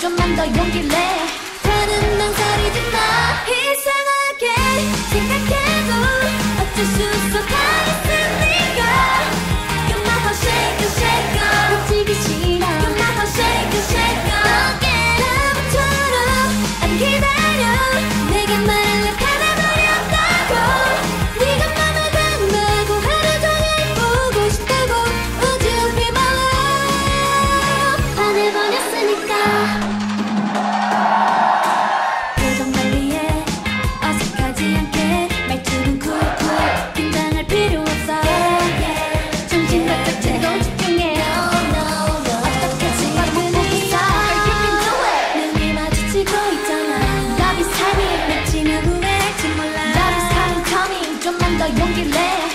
좀만 더 용기를 내. 다른 망설이지 마. 이상하게 생각해. 연기래